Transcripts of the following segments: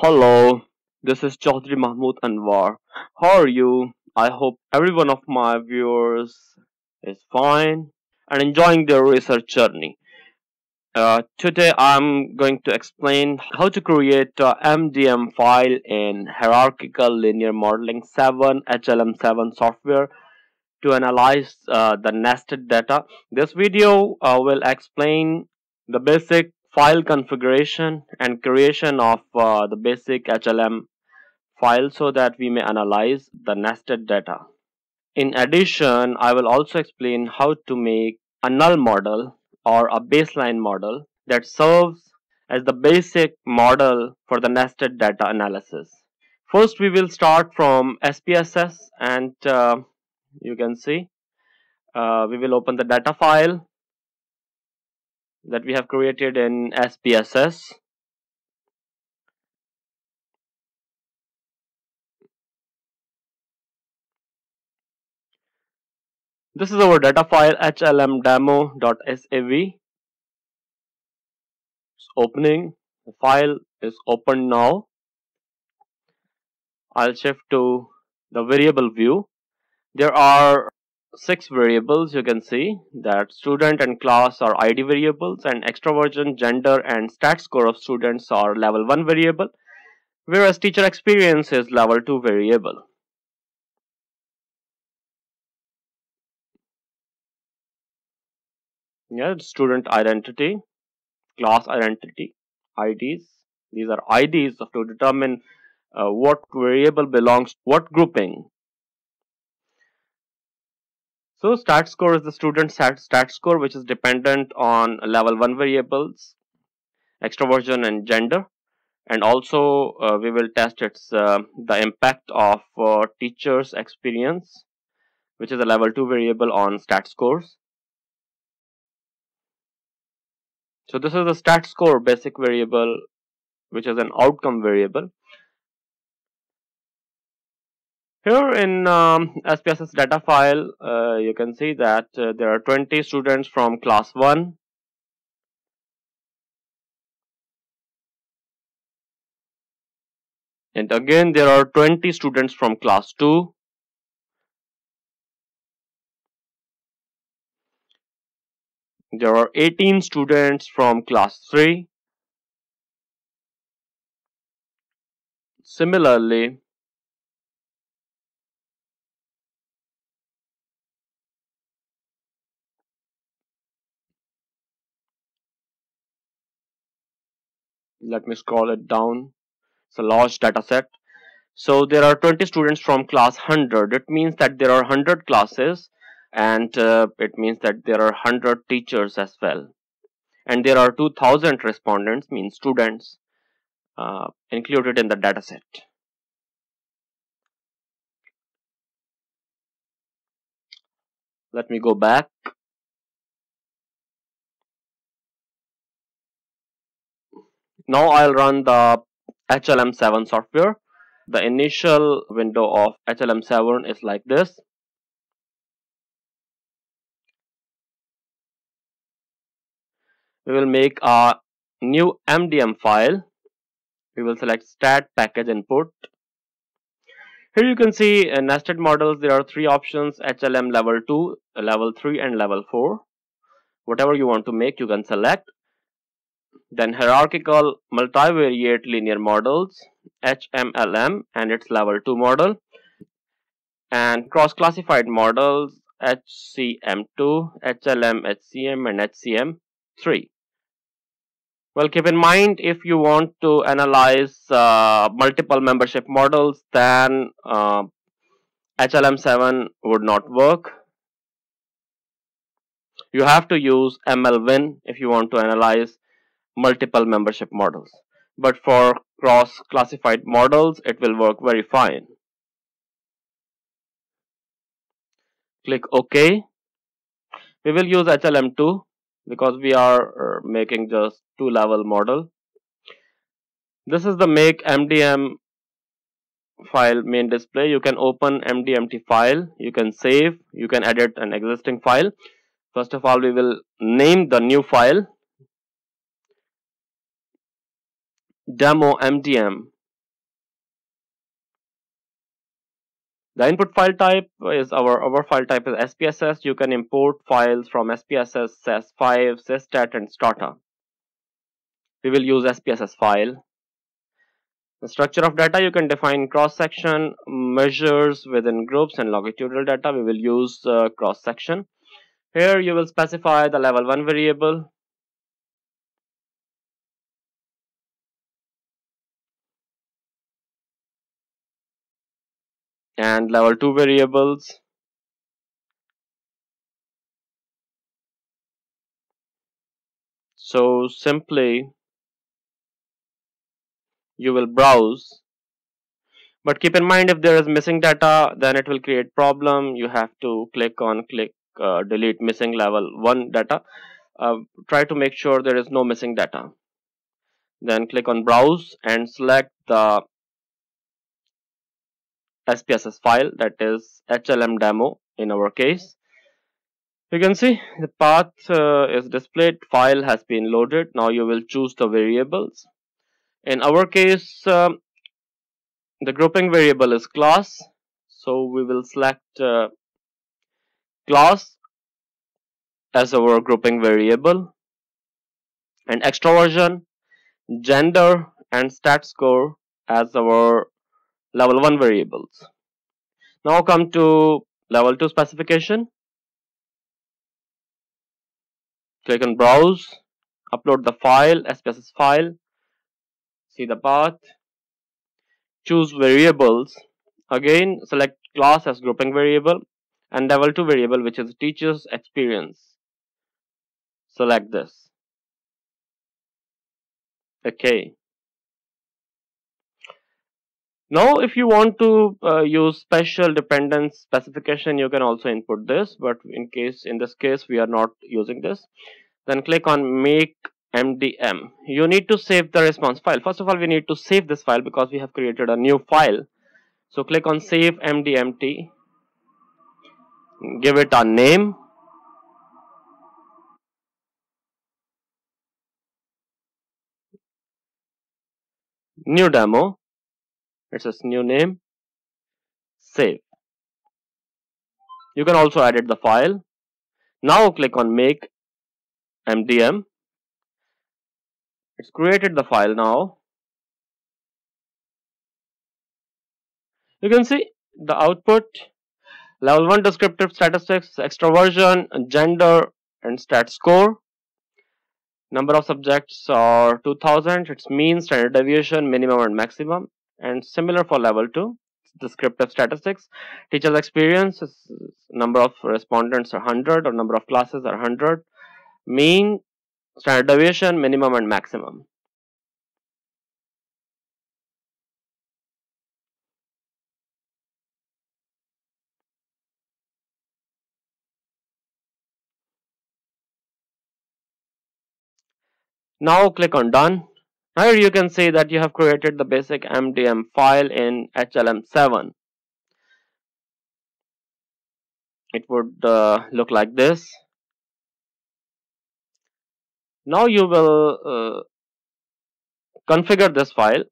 Hello, this is Chaudhry Mahmood Anwar. How are you? I hope every one of my viewers is fine and enjoying their research journey. Uh, today I'm going to explain how to create a MDM file in Hierarchical Linear Modeling 7 HLM7 software to analyze uh, the nested data. This video uh, will explain the basic file configuration and creation of uh, the basic HLM file so that we may analyze the nested data. In addition, I will also explain how to make a null model or a baseline model that serves as the basic model for the nested data analysis. First, we will start from SPSS and uh, you can see uh, we will open the data file that we have created in SPSS. This is our data file hlmdemo.sav. It's opening. The file is open now. I'll shift to the variable view. There are six variables you can see that student and class are id variables and extroversion gender and stat score of students are level 1 variable whereas teacher experience is level 2 variable. Yeah student identity class identity ids these are ids to determine uh, what variable belongs what grouping so stat score is the student stat, stat score which is dependent on level 1 variables, extroversion and gender. And also uh, we will test its uh, the impact of uh, teacher's experience which is a level 2 variable on stat scores. So this is the stat score basic variable which is an outcome variable here in um, SPSS data file, uh, you can see that uh, there are 20 students from class 1. And again, there are 20 students from class 2. There are 18 students from class 3. Similarly, let me scroll it down. It's a large data set so there are 20 students from class 100 it means that there are 100 classes and uh, it means that there are 100 teachers as well. And there are 2000 respondents means students uh, included in the data set let me go back Now I'll run the HLM7 software. The initial window of HLM7 is like this. We will make a new MDM file. We will select stat package input. Here you can see in nested models there are three options HLM level 2, level 3 and level 4. Whatever you want to make you can select then hierarchical multivariate linear models HMLM and its level 2 model and cross-classified models HCM2, HLM, HCM and HCM3. Well, keep in mind if you want to analyze uh, multiple membership models then uh, HLM7 would not work. You have to use MLWin if you want to analyze multiple membership models. But for cross-classified models, it will work very fine. Click OK. We will use HLM2 because we are uh, making just two level model. This is the make MDM file main display. You can open MDMT file. You can save. You can edit an existing file. First of all, we will name the new file demo mdm. The input file type is our, our file type is SPSS. You can import files from SPSS, SAS5, SYSTAT, and Stata. We will use SPSS file. The structure of data, you can define cross-section, measures within groups, and longitudinal data. We will use uh, cross-section. Here you will specify the level 1 variable, and level 2 variables. So simply you will browse. But keep in mind if there is missing data then it will create problem. You have to click on click uh, delete missing level 1 data. Uh, try to make sure there is no missing data. Then click on browse and select the SPSS file that is HLM demo in our case. You can see the path uh, is displayed, file has been loaded. Now you will choose the variables. In our case, um, the grouping variable is class. So we will select uh, class as our grouping variable and extroversion, gender and stat score as our level 1 variables. Now come to level 2 specification. Click on browse, upload the file, SPSS file, see the path, choose variables. Again select class as grouping variable and level 2 variable which is teacher's experience. Select this. Okay. Now, if you want to uh, use spatial dependence specification, you can also input this. But in case, in this case, we are not using this. Then click on make MDM. You need to save the response file. First of all, we need to save this file because we have created a new file. So click on save MDMT. Give it a name. New demo it says new name. Save. You can also edit the file. Now click on make mdm it's created the file now. You can see the output. Level 1 descriptive statistics extroversion gender and stat score. Number of subjects are 2000 its mean standard deviation minimum and maximum and similar for level 2 descriptive statistics. Teacher's experience number of respondents are 100 or number of classes are 100 mean standard deviation minimum and maximum. Now click on done here you can see that you have created the basic MDM file in HLM7. It would uh, look like this. Now you will uh, configure this file.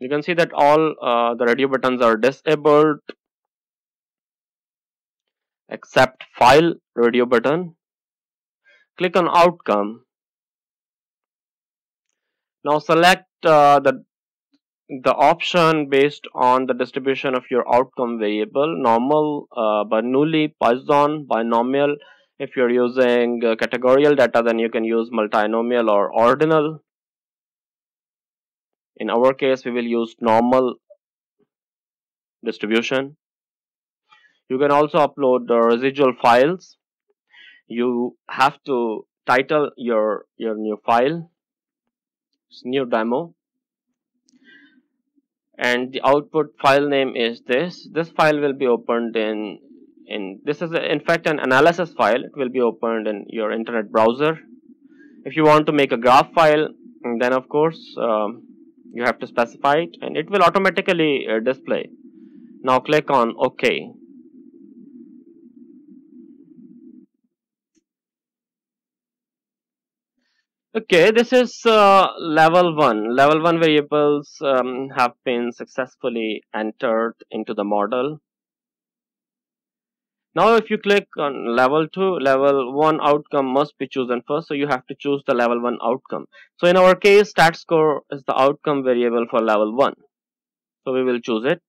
You can see that all uh, the radio buttons are disabled except file radio button click on outcome. Now select uh, the the option based on the distribution of your outcome variable normal uh, Bernoulli Poisson binomial. If you're using uh, categorical data then you can use multinomial or ordinal. In our case we will use normal distribution. You can also upload the residual files you have to title your your new file it's new demo. And the output file name is this. This file will be opened in in this is a, in fact an analysis file. It will be opened in your internet browser. If you want to make a graph file then of course um, you have to specify it and it will automatically uh, display. Now click on ok Okay, this is uh, level 1. Level 1 variables um, have been successfully entered into the model. Now if you click on level 2, level 1 outcome must be chosen first. So you have to choose the level 1 outcome. So in our case, stat score is the outcome variable for level 1. So we will choose it.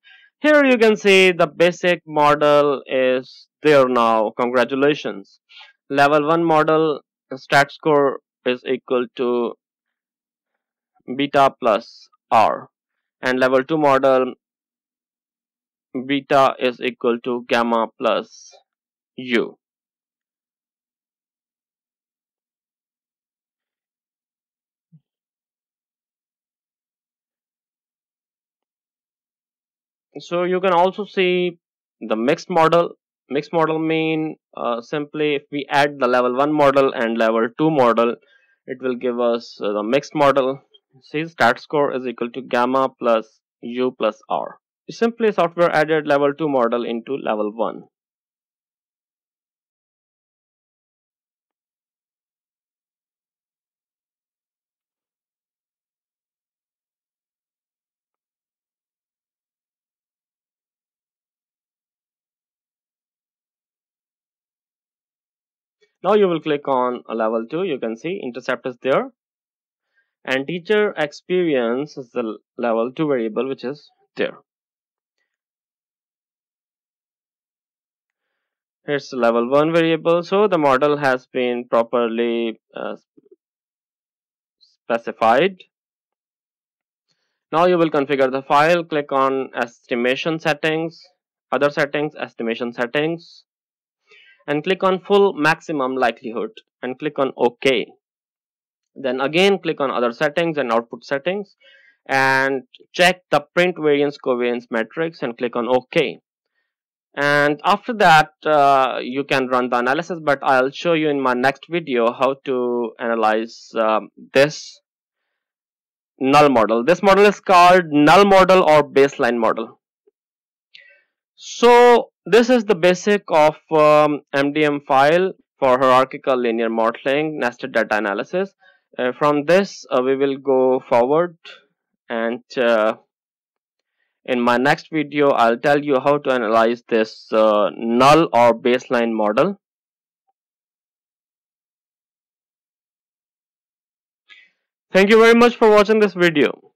Here you can see the basic model is there now. Congratulations. Level 1 model stat score is equal to beta plus r and level 2 model beta is equal to gamma plus u. So you can also see the mixed model. Mixed model mean uh, simply if we add the level 1 model and level 2 model it will give us uh, the mixed model. See stat score is equal to gamma plus u plus r. Simply software added level 2 model into level 1 now you will click on a level 2 you can see intercept is there. And teacher experience is the level 2 variable which is there. Here's level 1 variable. So the model has been properly uh, specified. Now you will configure the file. Click on estimation settings other settings estimation settings and click on full maximum likelihood and click on OK. Then again click on other settings and output settings and check the print variance covariance matrix and click on OK. And after that uh, you can run the analysis but I'll show you in my next video how to analyze um, this null model. This model is called null model or baseline model. So this is the basic of um, MDM file for hierarchical linear modeling, nested data analysis. Uh, from this, uh, we will go forward and uh, in my next video, I'll tell you how to analyze this uh, null or baseline model. Thank you very much for watching this video.